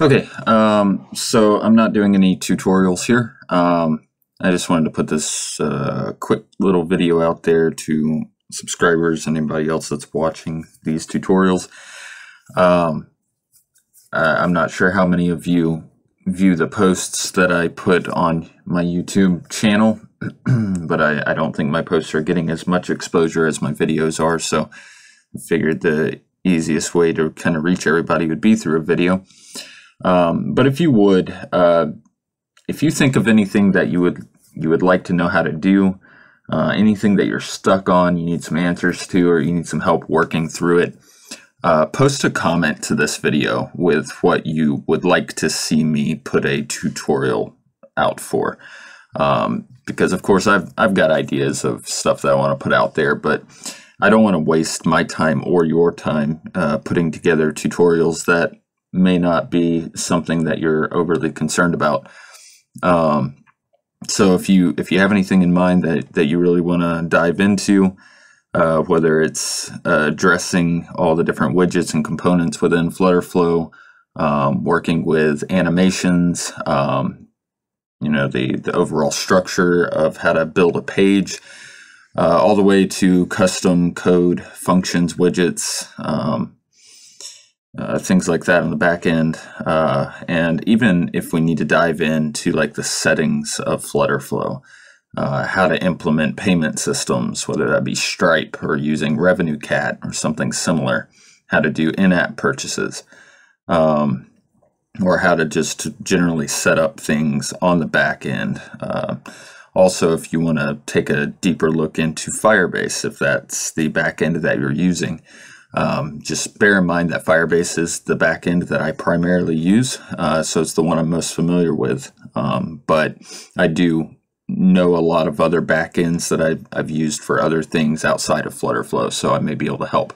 Okay, um, so I'm not doing any tutorials here. Um, I just wanted to put this uh, quick little video out there to subscribers and anybody else that's watching these tutorials. Um, I'm not sure how many of you view the posts that I put on my YouTube channel, but I, I don't think my posts are getting as much exposure as my videos are, so I figured the easiest way to kind of reach everybody would be through a video. Um, but if you would, uh, if you think of anything that you would you would like to know how to do, uh, anything that you're stuck on, you need some answers to, or you need some help working through it, uh, post a comment to this video with what you would like to see me put a tutorial out for. Um, because of course I've I've got ideas of stuff that I want to put out there, but I don't want to waste my time or your time uh, putting together tutorials that may not be something that you're overly concerned about. Um, so if you if you have anything in mind that that you really want to dive into, uh, whether it's uh, addressing all the different widgets and components within Flutterflow, um, working with animations, um, you know the the overall structure of how to build a page. Uh, all the way to custom code functions, widgets, um, uh, things like that on the back end. Uh, and even if we need to dive into like the settings of Flutterflow, uh, how to implement payment systems, whether that be Stripe or using RevenueCat or something similar, how to do in-app purchases, um, or how to just generally set up things on the back end. Uh, also, if you want to take a deeper look into Firebase, if that's the back end that you're using, um, just bear in mind that Firebase is the backend that I primarily use, uh, so it's the one I'm most familiar with. Um, but I do know a lot of other backends that I've, I've used for other things outside of Flutterflow, so I may be able to help.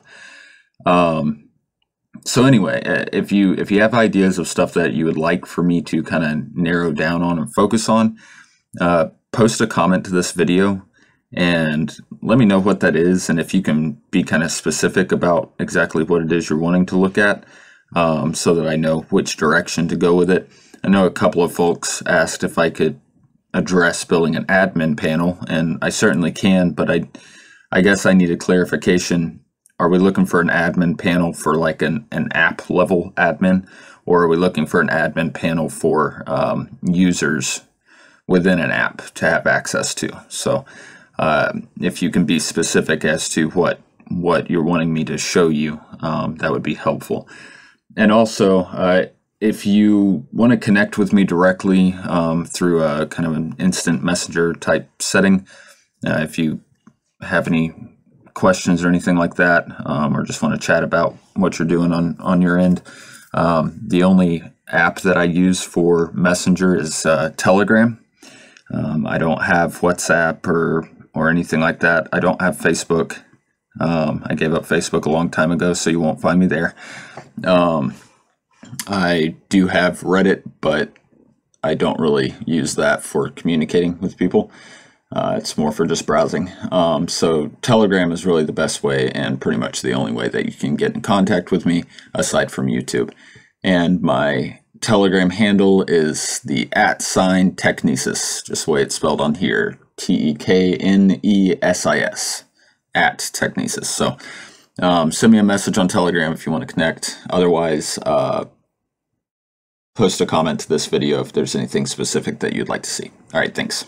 Um, so anyway, uh, if you if you have ideas of stuff that you would like for me to kind of narrow down on and focus on, uh, post a comment to this video and let me know what that is and if you can be kind of specific about exactly what it is you're wanting to look at um, so that I know which direction to go with it. I know a couple of folks asked if I could address building an admin panel and I certainly can, but I, I guess I need a clarification. Are we looking for an admin panel for like an, an app level admin or are we looking for an admin panel for um, users within an app to have access to? So uh, if you can be specific as to what what you're wanting me to show you, um, that would be helpful. And also, uh, if you want to connect with me directly um, through a kind of an instant messenger type setting, uh, if you have any questions or anything like that, um, or just want to chat about what you're doing on on your end, um, the only app that I use for Messenger is uh, Telegram. Um, I don't have WhatsApp or or anything like that. I don't have Facebook. Um, I gave up Facebook a long time ago, so you won't find me there. Um, I do have Reddit, but I don't really use that for communicating with people. Uh, it's more for just browsing. Um, so Telegram is really the best way and pretty much the only way that you can get in contact with me aside from YouTube. And my Telegram handle is the at sign Teknesis, just the way it's spelled on here. T E K N E S I S at Teknesis. So um, send me a message on Telegram if you want to connect. Otherwise, uh, post a comment to this video if there's anything specific that you'd like to see. All right, thanks.